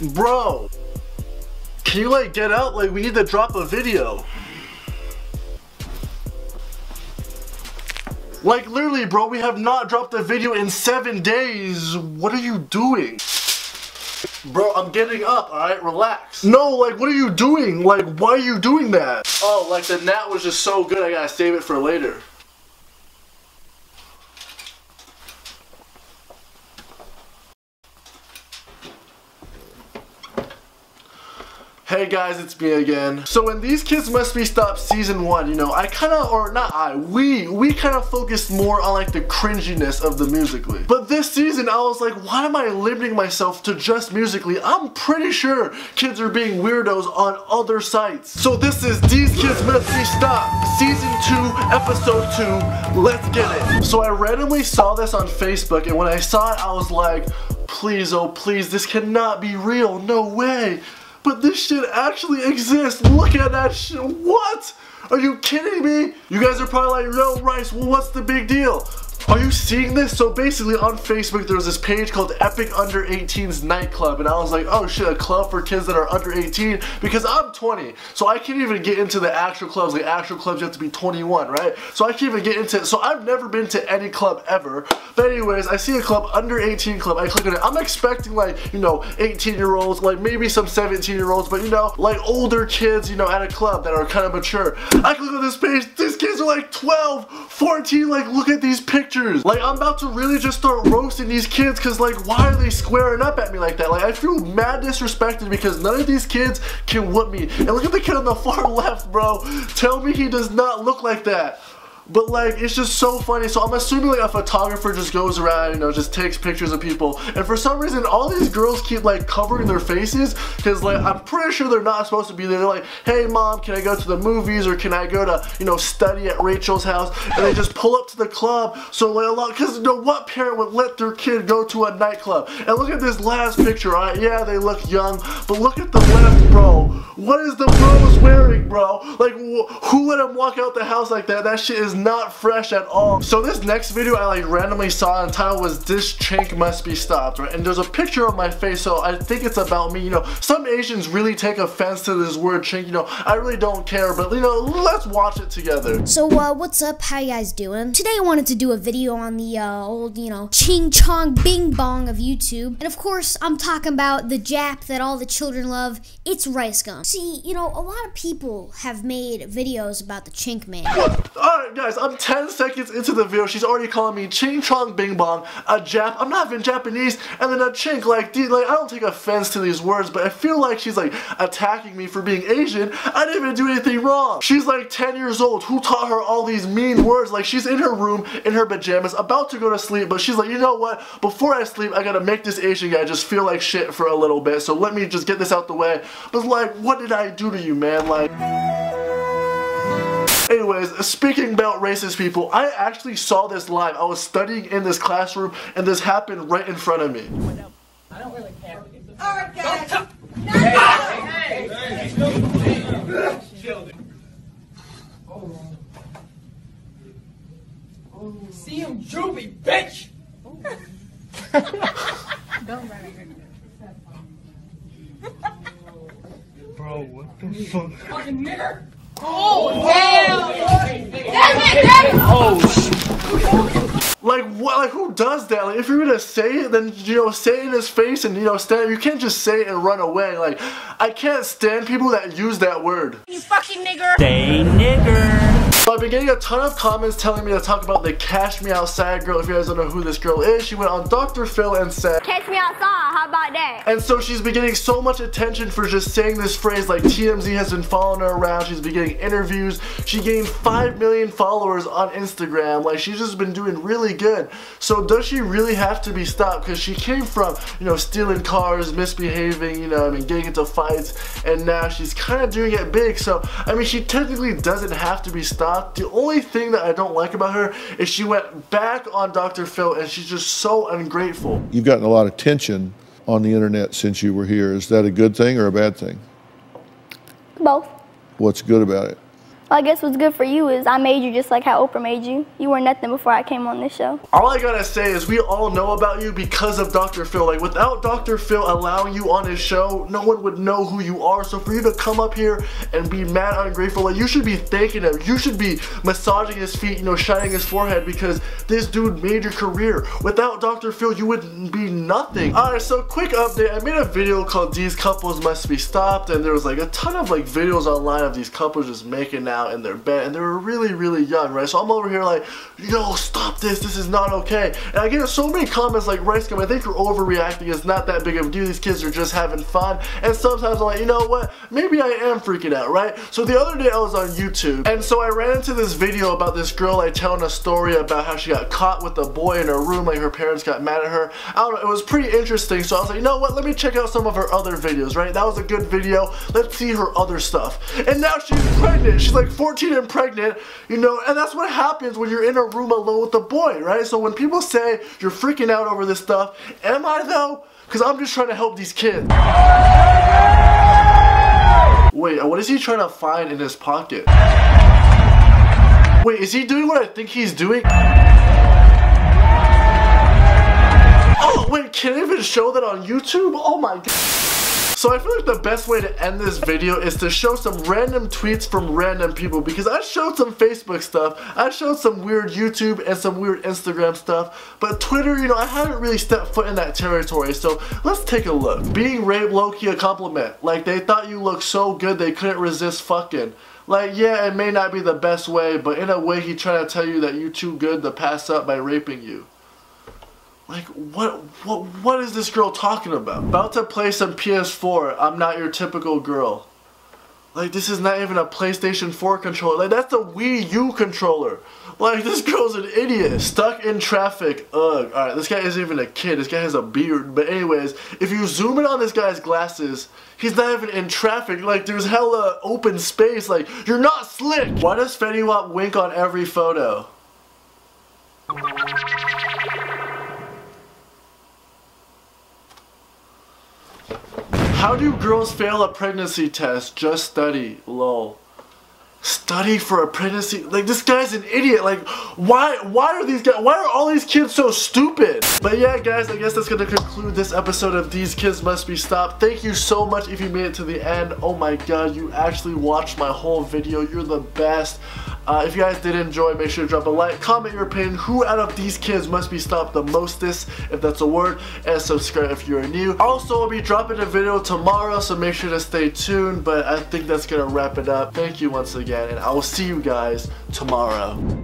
Bro, can you like get out? Like we need to drop a video. Like literally bro, we have not dropped a video in seven days. What are you doing? Bro, I'm getting up, alright? Relax. No, like, what are you doing? Like, why are you doing that? Oh, like, the nap was just so good, I gotta save it for later. Hey guys, it's me again. So when These Kids Must Be Stopped season one, you know, I kind of, or not I, we, we kind of focused more on like the cringiness of the Musical.ly. But this season, I was like, why am I limiting myself to just Musical.ly? I'm pretty sure kids are being weirdos on other sites. So this is These Kids Must Be Stopped, season two, episode two. Let's get it. So I randomly saw this on Facebook, and when I saw it, I was like, please, oh please, this cannot be real. No way. But this shit actually exists. Look at that shit. What? Are you kidding me? You guys are probably like, yo, Rice, well, what's the big deal? Are you seeing this? So basically on Facebook there was this page called Epic Under 18's Nightclub and I was like, oh shit, a club for kids that are under 18 because I'm 20. So I can't even get into the actual clubs. Like actual clubs you have to be 21, right? So I can't even get into it. So I've never been to any club ever. But anyways, I see a club under 18 club. I click on it. I'm expecting like, you know, 18 year olds, like maybe some 17 year olds, but you know, like older kids, you know, at a club that are kind of mature. I click on this page. These kids are like 12, 14. Like look at these pictures pictures. Like, I'm about to really just start roasting these kids because, like, why are they squaring up at me like that? Like, I feel mad disrespected because none of these kids can whoop me. And look at the kid on the far left, bro. Tell me he does not look like that. But like, it's just so funny. So I'm assuming like a photographer just goes around, you know, just takes pictures of people. And for some reason, all these girls keep like covering their faces because like, I'm pretty sure they're not supposed to be there. They're like, hey mom, can I go to the movies or can I go to, you know, study at Rachel's house? And they just pull up to the club. So like a lot, because you know, what parent would let their kid go to a nightclub? And look at this last picture, right? Yeah, they look young, but look at the left, bro. What is the bros wearing, bro? Like, who let him walk out the house like that? That shit is not fresh at all. So this next video I like randomly saw and title was this chink must be stopped, right? And there's a picture of my face, so I think it's about me. You know, some Asians really take offense to this word chink. You know, I really don't care, but you know, let's watch it together. So uh, what's up? How you guys doing? Today I wanted to do a video on the uh, old, you know, ching chong bing bong of YouTube. And of course, I'm talking about the Jap that all the children love. It's rice gum. See, you know, a lot of people have made videos about the chink man. Alright guys, I'm 10 seconds into the video, she's already calling me Ching Chong Bing Bong, a Jap, I'm not even Japanese, and then a chink, like, dude, like, I don't take offense to these words, but I feel like she's, like, attacking me for being Asian, I didn't even do anything wrong. She's, like, 10 years old, who taught her all these mean words, like, she's in her room, in her pajamas, about to go to sleep, but she's like, you know what, before I sleep, I gotta make this Asian guy just feel like shit for a little bit, so let me just get this out the way, but, like, what did I do to you, man, like... Anyways, speaking about racist people, I actually saw this live. I was studying in this classroom and this happened right in front of me. I don't really care. Alright guys. Hey, hey, hey. See him droopy, bitch! don't run Bro, what the fuck? Fucking nigger! Oh, damn! Damn Oh, Like what? Like who does that? Like if you're gonna say it, then you know say it in his face and you know stand. You can't just say it and run away. Like I can't stand people that use that word. You fucking nigger. Say nigger. So I've been getting a ton of comments telling me to talk about the Cash Me Outside girl. If you guys don't know who this girl is, she went on Dr. Phil and said, Catch me outside, how about that? And so she's been getting so much attention for just saying this phrase, like TMZ has been following her around, she's been getting interviews, she gained 5 million followers on Instagram, like she's just been doing really good. So does she really have to be stopped? Because she came from, you know, stealing cars, misbehaving, you know, I mean, getting into fights, and now she's kind of doing it big. So, I mean, she technically doesn't have to be stopped the only thing that I don't like about her is she went back on Dr. Phil and she's just so ungrateful. You've gotten a lot of attention on the internet since you were here. Is that a good thing or a bad thing? Both. What's good about it? Well, I guess what's good for you is I made you just like how Oprah made you. You were nothing before I came on this show. All I gotta say is we all know about you because of Dr. Phil. Like without Dr. Phil allowing you on his show, no one would know who you are. So for you to come up here and be mad ungrateful, like you should be thanking him. You should be massaging his feet, you know, shining his forehead because this dude made your career. Without Dr. Phil, you would be nothing. Alright, so quick update. I made a video called These Couples Must Be Stopped and there was like a ton of like videos online of these couples just making out in their bed and they were really really young right? So I'm over here like yo stop this this is not okay. And I get so many comments like Rice Gum I think you're overreacting it's not that big of a deal. These kids are just having fun. And sometimes I'm like you know what? Maybe I am freaking out right? So the other day I was on YouTube and so I ran into this video about this girl like telling a story about how she got caught with a boy in her room like her parents got mad at her. I don't know it was pretty interesting. So I was like you know what? Let me check out some of her other videos right? That was a good video. Let's see her other stuff. And now she's pregnant. She's like 14 and pregnant, you know, and that's what happens when you're in a room alone with a boy, right? So when people say you're freaking out over this stuff, am I though? Because I'm just trying to help these kids. Wait, what is he trying to find in his pocket? Wait, is he doing what I think he's doing? Oh, wait, can I even show that on YouTube? Oh my god. So I feel like the best way to end this video is to show some random tweets from random people because I showed some Facebook stuff, I showed some weird YouTube and some weird Instagram stuff, but Twitter, you know, I haven't really stepped foot in that territory, so let's take a look. Being raped low-key a compliment. Like, they thought you looked so good they couldn't resist fucking. Like, yeah, it may not be the best way, but in a way he trying to tell you that you too good to pass up by raping you. Like, what, what, what is this girl talking about? About to play some PS4, I'm not your typical girl. Like, this is not even a PlayStation 4 controller. Like, that's the Wii U controller. Like, this girl's an idiot. Stuck in traffic. Ugh. Alright, this guy isn't even a kid. This guy has a beard. But anyways, if you zoom in on this guy's glasses, he's not even in traffic. Like, there's hella open space. Like, you're not slick. Why does Fetty Wap wink on every photo? How do girls fail a pregnancy test? Just study. Lol. Study for a pregnancy? Like this guy's an idiot. Like why why are these guys why are all these kids so stupid? But yeah guys, I guess that's gonna conclude this episode of These Kids Must Be Stopped. Thank you so much if you made it to the end. Oh my god, you actually watched my whole video. You're the best. Uh, if you guys did enjoy, make sure to drop a like, comment your opinion, who out of these kids must be stopped the mostest, if that's a word, and subscribe if you're new. Also, I'll be dropping a video tomorrow, so make sure to stay tuned, but I think that's gonna wrap it up. Thank you once again, and I will see you guys tomorrow.